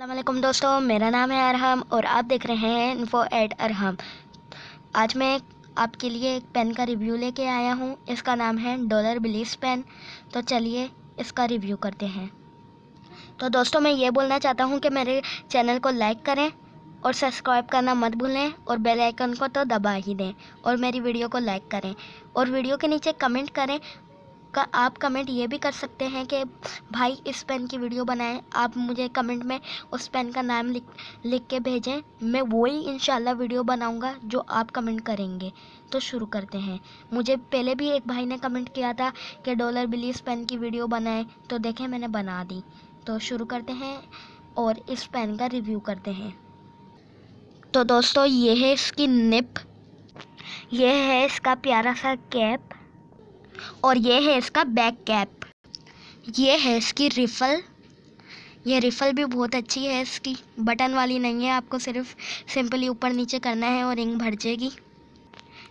अल्लाम दोस्तों, मेरा नाम है अरहम और आप देख रहे हैं इन्फो एड अरहम। आज मैं आपके लिए एक पेन का रिव्यू लेके आया हूँ। इसका नाम है डॉलर बिलीस पेन तो चलिए इसका रिव्यू करते हैं। तो दोस्तों, मैं ये बोलना चाहता हूँ कि मेरे चैनल को लाइक करें और सब्सक्राइब करना मत भूलें और बेल आइकन को तो दबा ही दें और मेरी वीडियो को लाइक करें और वीडियो के नीचे कमेंट करें का आप कमेंट ये भी कर सकते हैं कि भाई इस पेन की वीडियो बनाएँ। आप मुझे कमेंट में उस पेन का नाम लिख लिख के भेजें। मैं वही इंशाल्लाह वीडियो बनाऊँगा जो आप कमेंट करेंगे। तो शुरू करते हैं। मुझे पहले भी एक भाई ने कमेंट किया था कि डॉलर बिलीस पेन की वीडियो बनाएँ। तो देखें, मैंने बना दी। तो शुरू करते हैं और इस पेन का रिव्यू करते हैं। तो दोस्तों, ये है इसकी निप ये है इसका प्यारा सा कैप और ये है इसका बैक कैप ये है इसकी रिफ़ल ये रिफ़ल भी बहुत अच्छी है इसकी. बटन वाली नहीं है आपको सिर्फ़ सिंपली ऊपर नीचे करना है और रिंग भर जाएगी.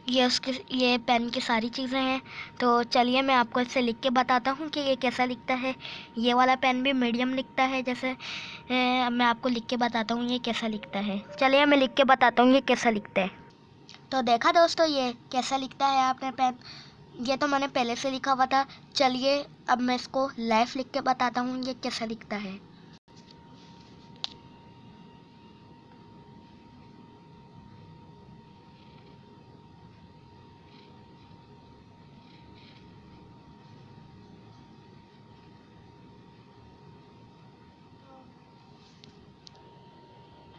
ये उसके ये पेन की सारी चीज़ें हैं. तो चलिए मैं आपको इससे लिख के बताता हूँ कि ये कैसा लिखता है. ये वाला पेन भी मीडियम लिखता है जैसे ए, मैं आपको लिख के बताता हूँ ये कैसा लिखता है. चलिए मैं लिख के बताता हूँ ये कैसा लिखता है. तो देखा दोस्तों ये कैसा लिखता है आपने पेन ये तो मैंने पहले से लिखा हुआ था। चलिए, अब मैं इसको लाइफ लिख के बताता हूँ, ये कैसा लिखता है।